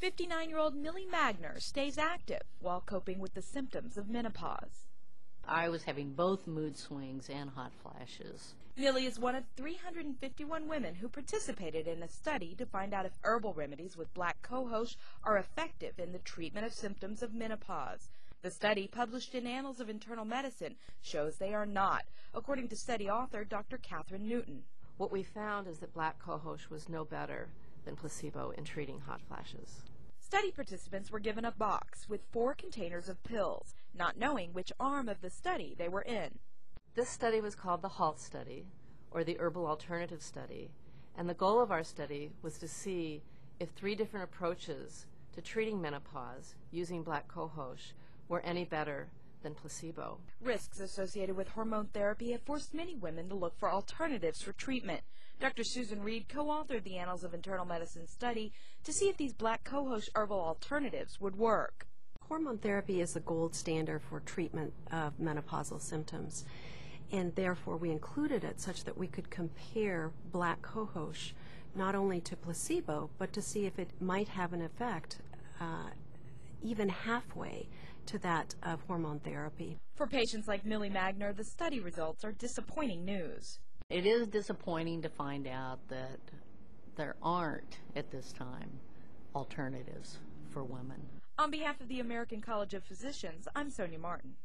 59-year-old Millie Magner stays active while coping with the symptoms of menopause. I was having both mood swings and hot flashes. Millie is one of 351 women who participated in a study to find out if herbal remedies with black cohosh are effective in the treatment of symptoms of menopause. The study, published in Annals of Internal Medicine, shows they are not, according to study author Dr. Katherine Newton. What we found is that black cohosh was no better than placebo in treating hot flashes. Study participants were given a box with four containers of pills, not knowing which arm of the study they were in. This study was called the HALT study, or the Herbal Alternative Study, and the goal of our study was to see if three different approaches to treating menopause using black cohosh were any better than placebo. Risks associated with hormone therapy have forced many women to look for alternatives for treatment. Dr. Susan Reed co-authored the Annals of Internal Medicine study to see if these black cohosh herbal alternatives would work. Hormone therapy is the gold standard for treatment of menopausal symptoms, and therefore we included it such that we could compare black cohosh not only to placebo, but to see if it might have an effect uh, even halfway to that of hormone therapy. For patients like Millie Magner, the study results are disappointing news. It is disappointing to find out that there aren't, at this time, alternatives for women. On behalf of the American College of Physicians, I'm Sonia Martin.